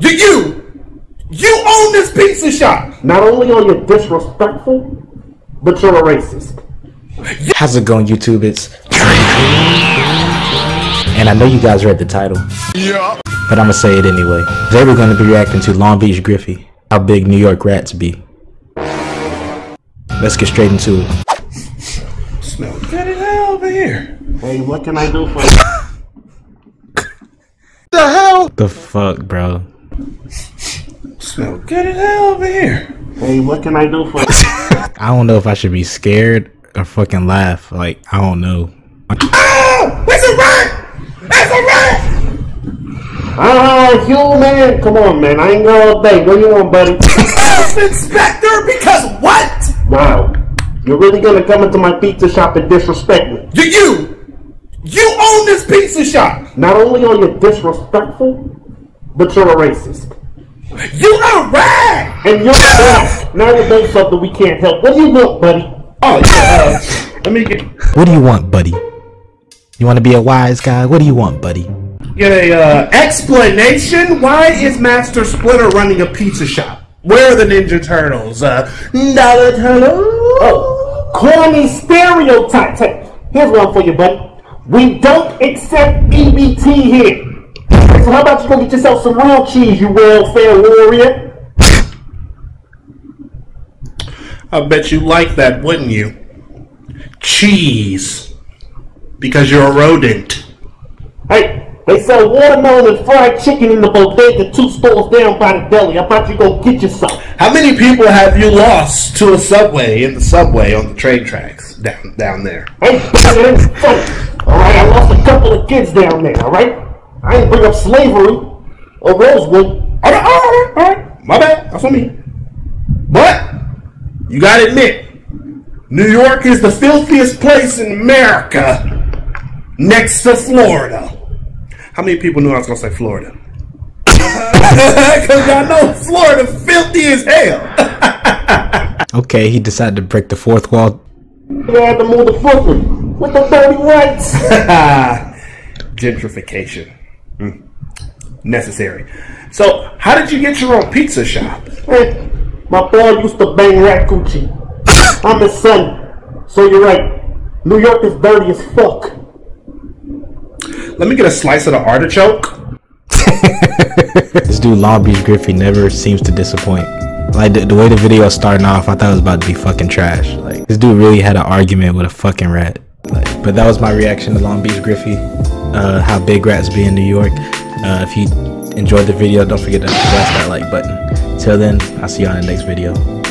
You, you, you own this pizza shop. Not only are you disrespectful, but you're a racist. How's it going, YouTube? It's and I know you guys read the title. Yeah. But I'm gonna say it anyway. Today we're gonna be reacting to Long Beach Griffy. How big New York rats be. Let's get straight into it. Smell good as hell over here. Hey, what can I do for you? the hell? The fuck, bro? Smell good as hell over here. Hey, what can I do for you? I don't know if I should be scared or fucking laugh. Like, I don't know. Oh! It's a rat! It's a rat! Ah, you man, come on, man. I ain't gonna obey. What do you want, buddy? Inspector, because what? Wow, you're really gonna come into my pizza shop and disrespect me? You, you, you own this pizza shop. Not only are you disrespectful, but you're a racist. You a rat! And you're black. Now you're doing something we can't help. What do you want, buddy? Oh yeah. Uh, let me get What do you want, buddy? You want to be a wise guy? What do you want, buddy? get a uh, explanation. Why is Master Splinter running a pizza shop? Where are the Ninja Turtles? Uh, Dollar Turtle. Oh, corny stereotype. Here's one for you, buddy. We don't accept EBT here. So how about you go get yourself some real cheese, you welfare warrior? I bet you like that, wouldn't you? Cheese. Because you're a rodent. Hey, they sell watermelon and fried chicken in the bodega two stores down by the deli. How about you go get yourself? How many people have you lost to a subway in the subway on the train tracks down down there? Hey. Alright, I lost a couple of kids down there, alright? I ain't bring up slavery or Rosewood. All right, all right, all right. My bad. That's on me. But you gotta admit, New York is the filthiest place in America, next to Florida. How many people knew I was gonna say Florida? Because I know Florida filthy as hell. Okay, he decided to break the fourth wall. You had to move the Brooklyn with the dirty rights. Gentrification. Hmm. Necessary. So, how did you get your own pizza shop? Hey, my boy used to bang rat coochie. I'm his son. So you're right. New York is dirty as fuck. Let me get a slice of the artichoke. This dude Long Beach Griffy never seems to disappoint. Like the, the way the video was starting off, I thought it was about to be fucking trash. Like this dude really had an argument with a fucking rat. Like, but that was my reaction to Long Beach Griffy. Uh, how big rats be in New York. Uh, if you enjoyed the video, don't forget to press that like button. Till then, I'll see you on the next video.